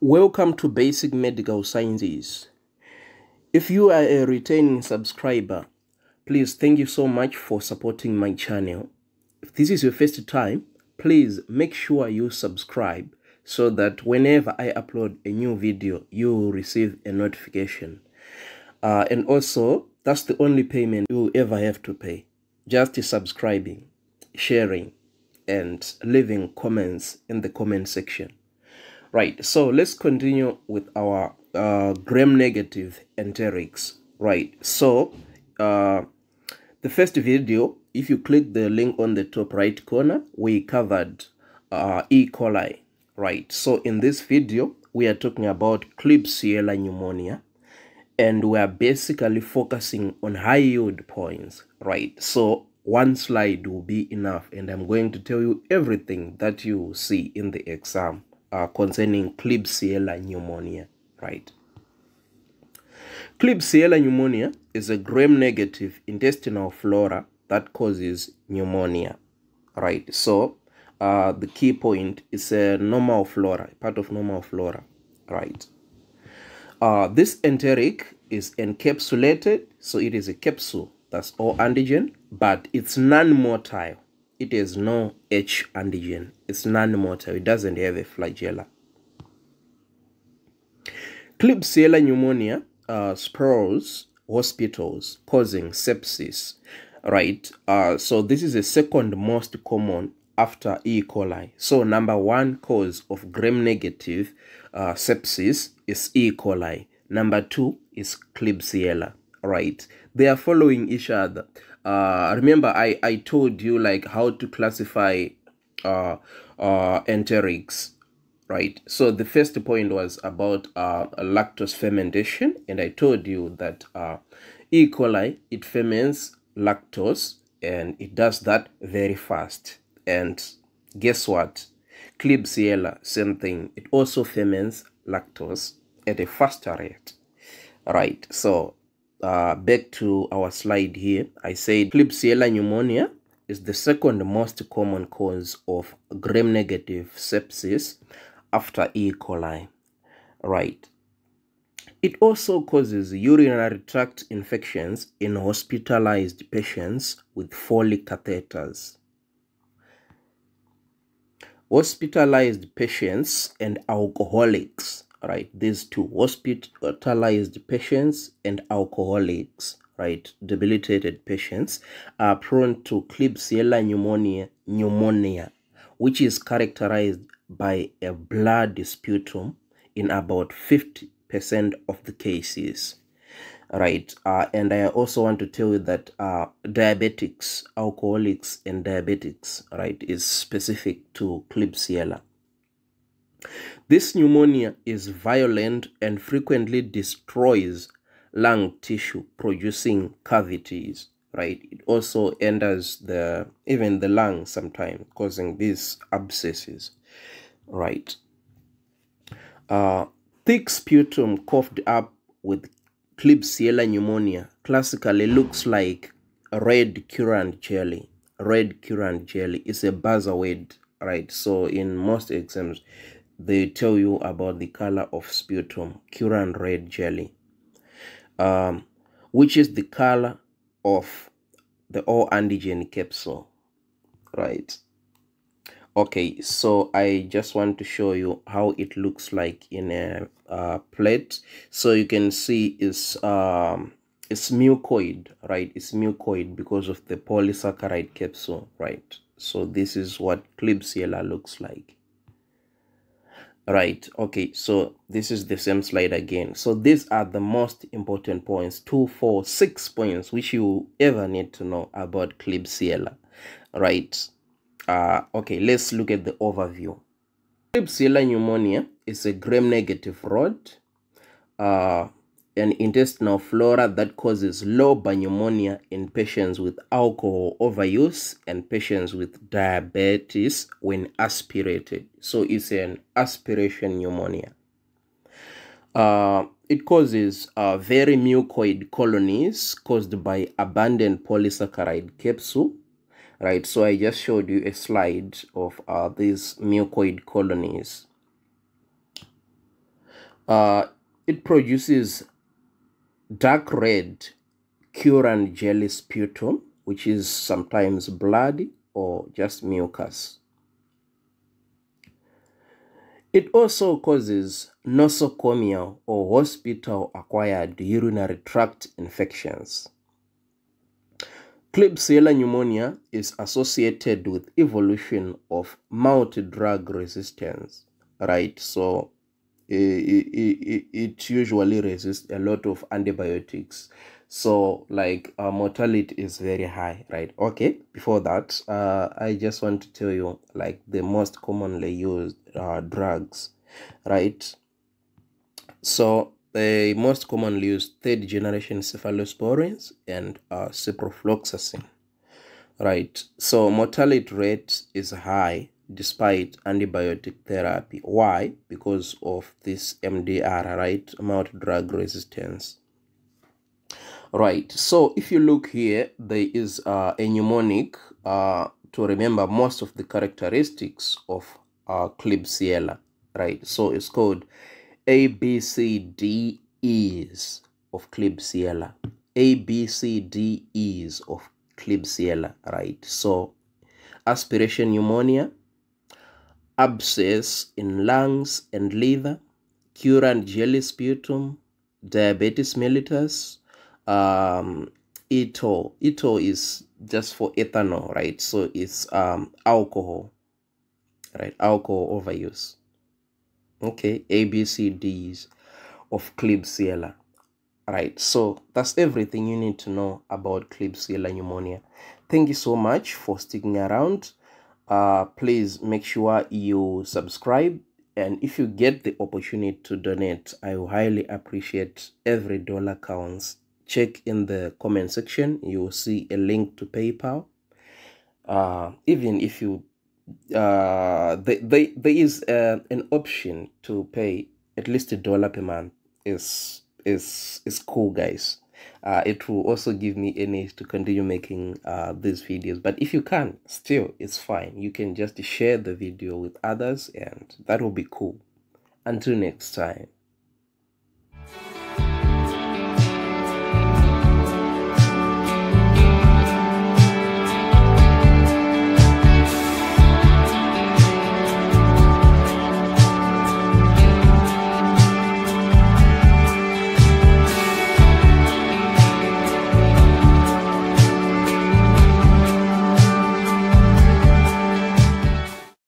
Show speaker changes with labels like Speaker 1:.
Speaker 1: Welcome to Basic Medical Sciences. If you are a returning subscriber, please thank you so much for supporting my channel. If this is your first time, please make sure you subscribe so that whenever I upload a new video, you will receive a notification. Uh, and also, that's the only payment you will ever have to pay. Just subscribing, sharing, and leaving comments in the comment section. Right, so let's continue with our uh, gram-negative enterics. Right, so uh, the first video, if you click the link on the top right corner, we covered uh, E. coli. Right, so in this video, we are talking about Klebsiella pneumonia and we are basically focusing on high yield points. Right, so one slide will be enough and I'm going to tell you everything that you see in the exam uh, concerning Klebsiella pneumonia, right? Klebsiella pneumonia is a gram-negative intestinal flora that causes pneumonia, right? So uh, the key point is a normal flora, part of normal flora, right? Uh, this enteric is encapsulated, so it is a capsule, that's all antigen, but it's non-motile it has no H antigen. It's non-motile. It doesn't have a flagella. Klebsiella pneumonia uh, sprawls hospitals causing sepsis, right? Uh, so this is the second most common after E. coli. So number one cause of gram-negative uh, sepsis is E. coli. Number two is Klebsiella, right? They are following each other uh, remember I, I told you like how to classify uh, uh, enterics, right? So the first point was about uh, lactose fermentation, and I told you that uh, E. coli, it ferments lactose, and it does that very fast. And guess what? Klebsiella, same thing. It also ferments lactose at a faster rate, right? So uh, back to our slide here, I said Klebsiella pneumonia is the second most common cause of gram-negative sepsis after E. coli. Right. It also causes urinary tract infections in hospitalized patients with Foley catheters. Hospitalized patients and alcoholics right? These two hospitalized patients and alcoholics right? Debilitated patients are prone to klebsiella pneumonia pneumonia which is characterized by a blood sputum in about 50% of the cases right? Uh, and i also want to tell you that uh, diabetics alcoholics and diabetics right is specific to klebsiella this pneumonia is violent and frequently destroys lung tissue, producing cavities, right? It also enters the even the lung sometimes, causing these abscesses, right? Uh, thick sputum coughed up with Klebsiella pneumonia classically looks like red currant jelly. Red currant jelly is a buzzword, right? So in most exams, they tell you about the color of sputum, currant red jelly, um, which is the color of the all antigen capsule, right? Okay, so I just want to show you how it looks like in a uh, plate. So you can see it's um, it's mucoid, right? It's mucoid because of the polysaccharide capsule, right? So this is what Klebsiella looks like right okay so this is the same slide again. So these are the most important points two four six points which you ever need to know about klebsiella. Right uh okay let's look at the overview. Klebsiella pneumonia is a gram-negative rod uh an intestinal flora that causes low pneumonia in patients with alcohol overuse and patients with diabetes when aspirated. So it's an aspiration pneumonia. Uh, it causes uh, very mucoid colonies caused by abundant polysaccharide capsule. Right, so I just showed you a slide of uh, these mucoid colonies Uh, it produces dark red currant jelly sputum, which is sometimes bloody or just mucus. It also causes nosocomial or hospital acquired urinary tract infections. Klebsiella pneumonia is associated with evolution of multi-drug resistance, right? So it, it, it usually resists a lot of antibiotics. So like uh, mortality is very high, right? Okay, before that, uh, I just want to tell you like the most commonly used uh, drugs, right? So the most commonly used third generation cephalosporins and uh, ciprofloxacin right so mortality rate is high despite antibiotic therapy. Why? Because of this mdr right? Amount drug resistance. Right. So if you look here there is uh, a mnemonic uh, to remember most of the characteristics of uh, klebsiella right? So it's called a, B, C, D, E's of Klebsiella. A, B, C, D, E's of Klebsiella, right? So, aspiration pneumonia, abscess in lungs and liver, currant jelly sputum, diabetes mellitus, um, etol. Etol is just for ethanol, right? So it's um, alcohol, right? Alcohol overuse okay abcds of klebsiella right so that's everything you need to know about klebsiella pneumonia thank you so much for sticking around uh please make sure you subscribe and if you get the opportunity to donate i highly appreciate every dollar counts. Check in the comment section you will see a link to paypal. Uh even if you uh, they, they, there is uh, an option to pay at least a dollar per month. Is is is cool guys uh, it will also give me energy to continue making uh, these videos. But if you can still it's fine. You can just share the video with others and that will be cool. Until next time